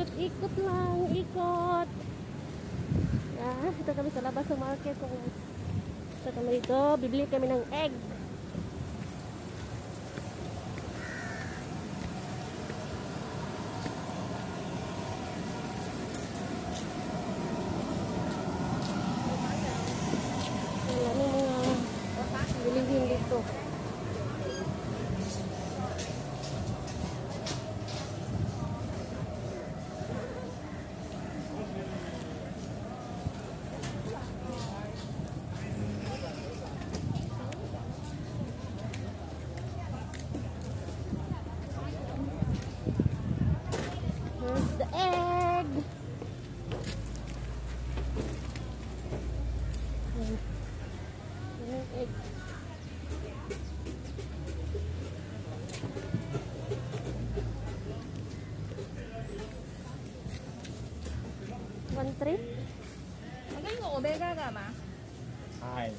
Ikut lang, ikut. Ya, kita kami sa labas ng market. Kita kami dito, bibili kami ng egg. the egg. Ayan. Ayan, egg. One three? 我跟我杯盖干嘛？はい。